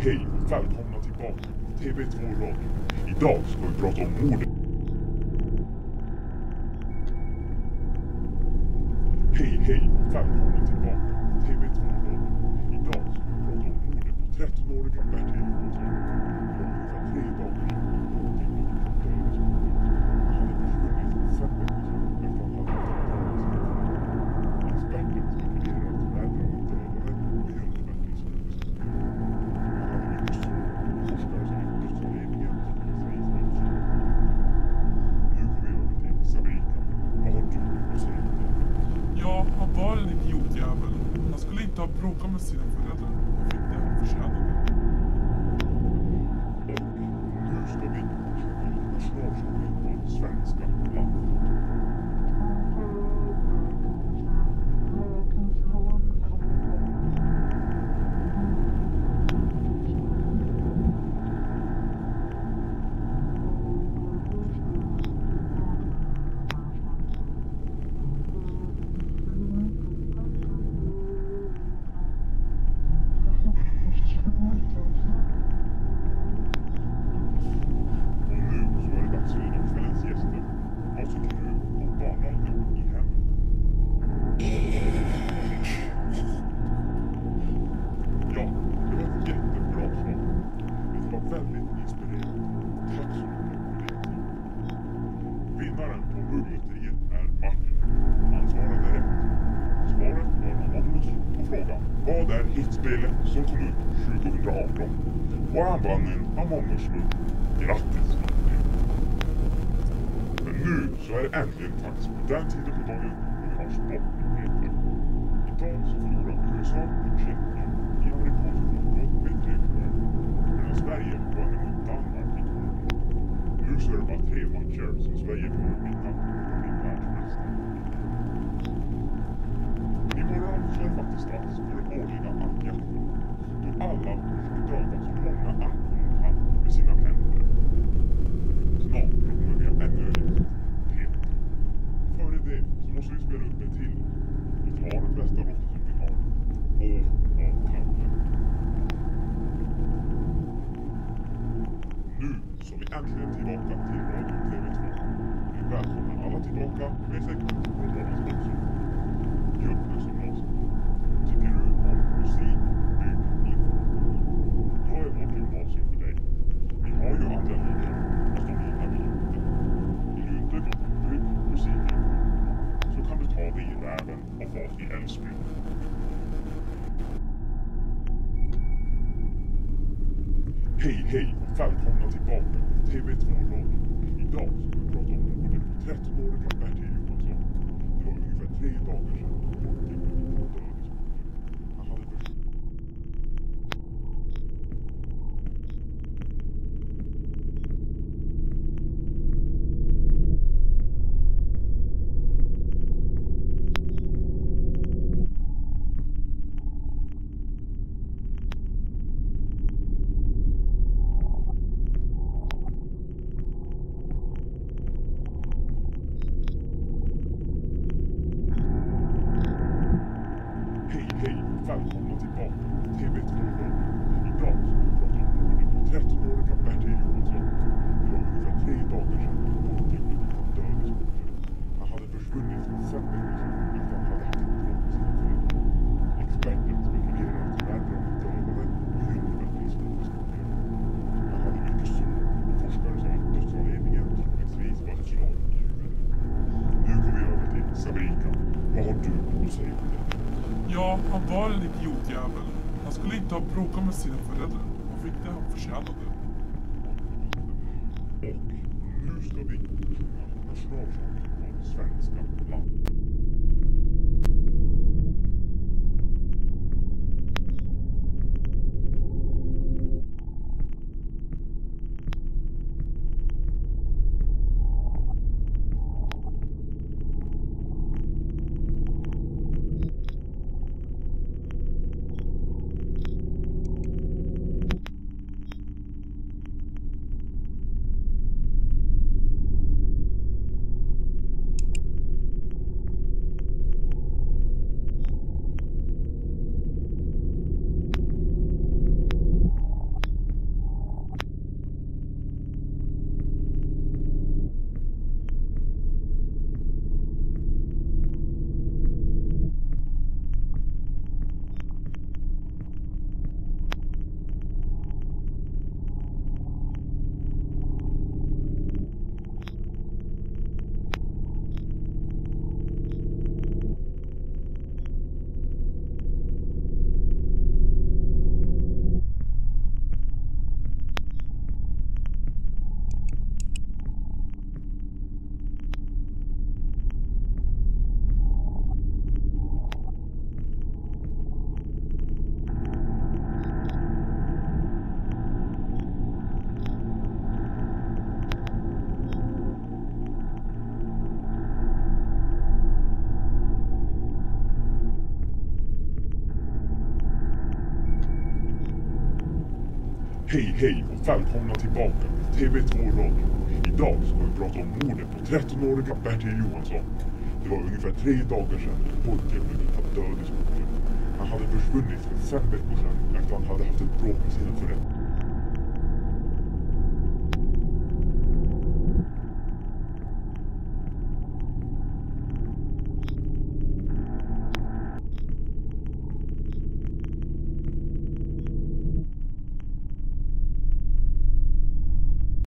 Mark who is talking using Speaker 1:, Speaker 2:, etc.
Speaker 1: hej och välkomna tillbaka till TV2 Radio. Idag ska vi prata om mordet. Hej hej och välkomna tillbaka till TV2 Radio. Idag ska vi prata om mordet på 13-åriga Bertil Johansson. Det var ungefär tre dagar spelet som kom ut 2018? Och han vann en Among us-mugg. Grattis Martin! Men nu så är det äntligen dags för den tiden på dagen när vi har sportnyheter. Idag så förlorar USA mot Tjeckien i amerikansk fotboll med 3-4 medan Sverige vann mot Danmark i. Nu så är det bara tre matcher som Sverige behöver vinna att bli världsmästare. Men imorgon så är det faktiskt dags för den årliga ankjakten. Då alla försöker döda så många ankor de kan med sina händer. Snart så kommer vi ha ännu ett tema. Före det så måste vi spela upp en till. Vi tar den bästa låten som vi har. Åh, av Kalle. Nu så är vi äntligen tillbaka till Radio TV2. Vi välkomnar alla tillbaka med segment från dagens sponsor. Jubbnes gymnasium. Tycker du om musik, bygg, information? Då är vårt gymnasium för dig. Vi har ju andra linjer, fast de gillar vi inte. Vill du inte gå på bygg, musik, information så kan du ta dig i Räven och vara i Älvsbyn. Hej hej och välkomna tillbaka till TV2 Radio. Idag ska vi prata om mordet på 13-åriga Bertil Johansson. Det var ungefär tre dagar sedan Martin blev död i skogen. Han hade försvunnit. Hej hej och välkomna tillbaka till TV2 Radio. Idag ska vi prata om mordet på 13-åriga Bertil Johansson. Det var ungefär tre dagar sedan Martin blev död i skogen. Han hade försvunnit för fem veckor sedan efter att han hade haft ett bråk med sina föräldrar. Experter spekulerar att föräldrarna dödade och gömde Bertil i skogen. Han hade mycket svårt och forskare sa att dödsanledningen troligtvis var ett slag i huvudet. Nu går vi över till Sabrina. Vad har du att säga om det?
Speaker 2: Ja, han var en idiotjävel. Han skulle inte ha bråkat med sina föräldrar. Han fick det han förtjänade.
Speaker 1: Och nu ska vi sjunga svenska land. Hej hej och välkomna tillbaka till TV2 Radio. Idag ska vi prata om mordet på 13-åriga Bertil Johansson. Det var ungefär tre dagar sedan pojken blev hittad död i skogen. Han hade försvunnit för fem veckor sedan efter han hade haft ett bråk med sina föräldrar.